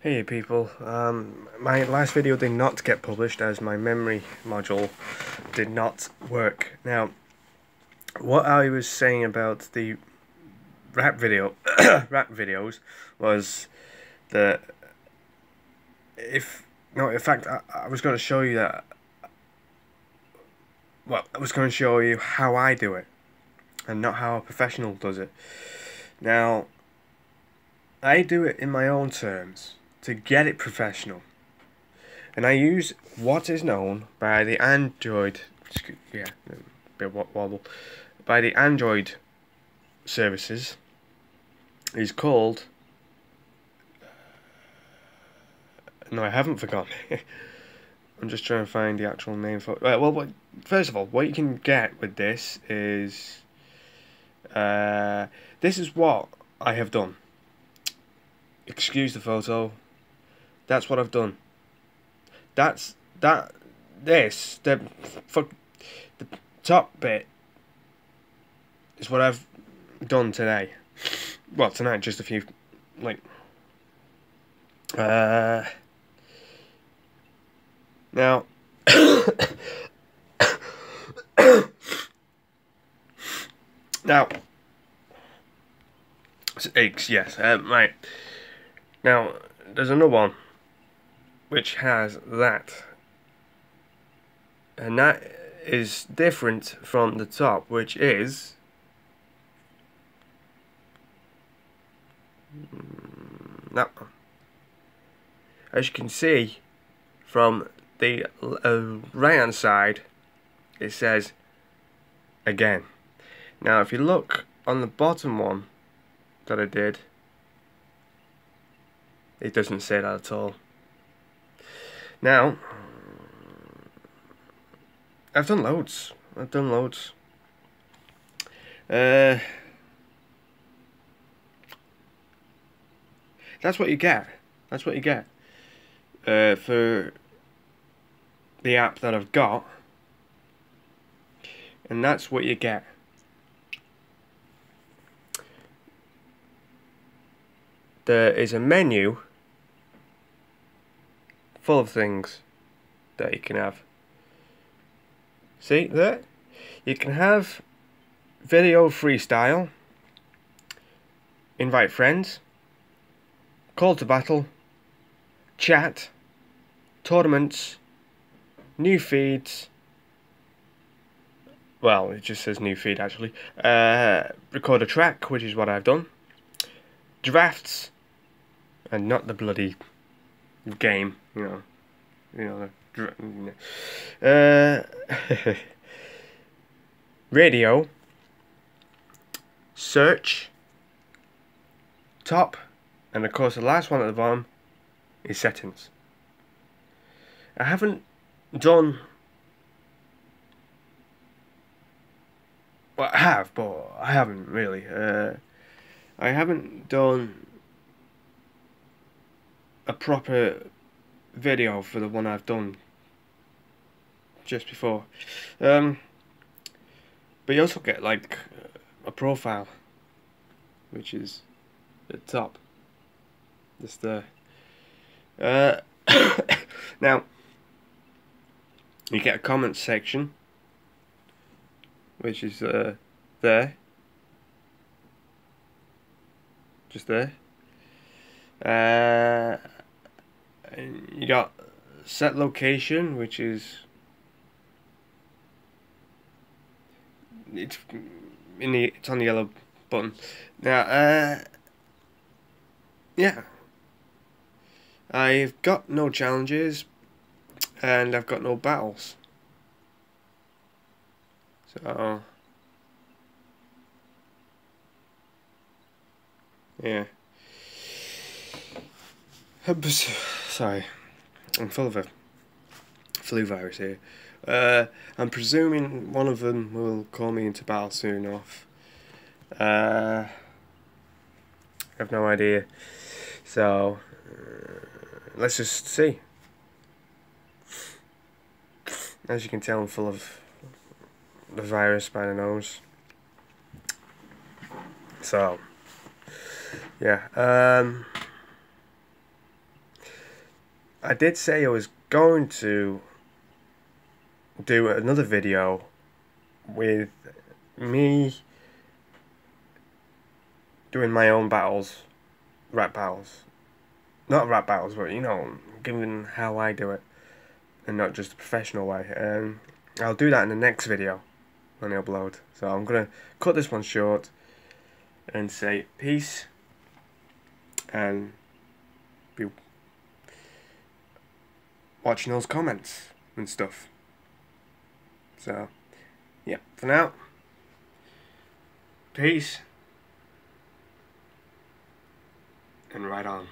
Hey people, um, my last video did not get published as my memory module did not work. Now, what I was saying about the rap video, rap videos was that if, no, in fact, I, I was going to show you that, well, I was going to show you how I do it and not how a professional does it. Now, I do it in my own terms to get it professional. And I use what is known by the Android, yeah, bit wobble, by the Android services is called. No, I haven't forgotten. I'm just trying to find the actual name for. Right, well, first of all, what you can get with this is. Uh, this is what I have done. Excuse the photo. That's what I've done. That's that. This the for the top bit is what I've done today. Well, tonight just a few like. Uh. Now. now. Eggs, yes. Um, right. Now, there's another one which has that. And that is different from the top which is that one. As you can see from the uh, right hand side it says again. Now if you look on the bottom one that I did it doesn't say that at all now, I've done loads. I've done loads. Uh, that's what you get. That's what you get uh, for the app that I've got. And that's what you get. There is a menu full of things that you can have. See there? You can have video freestyle, invite friends, call to battle, chat, tournaments, new feeds. Well, it just says new feed actually. Uh, record a track, which is what I've done. Drafts, and not the bloody game, you know, you know, uh, radio, search, top, and of course the last one at the bottom is settings. I haven't done well I have but I haven't really. Uh, I haven't done a proper video for the one I've done just before. Um, but you also get like a profile, which is at the top. Just there. Uh, now, you get a comment section, which is uh, there. Just there. Uh, you got set location which is it's in the it's on the yellow button. Now uh yeah. I've got no challenges and I've got no battles. So yeah. Sorry, I'm full of a flu virus here. Uh, I'm presuming one of them will call me into battle soon enough. Uh, I have no idea. So, uh, let's just see. As you can tell, I'm full of the virus by the nose. So, yeah. Um, I did say I was going to do another video with me doing my own battles, rap battles. Not rap battles, but you know, given how I do it, and not just the professional way. Um, I'll do that in the next video when I upload. So I'm gonna cut this one short and say peace and watching those comments and stuff. So, yeah, for now, peace and right on.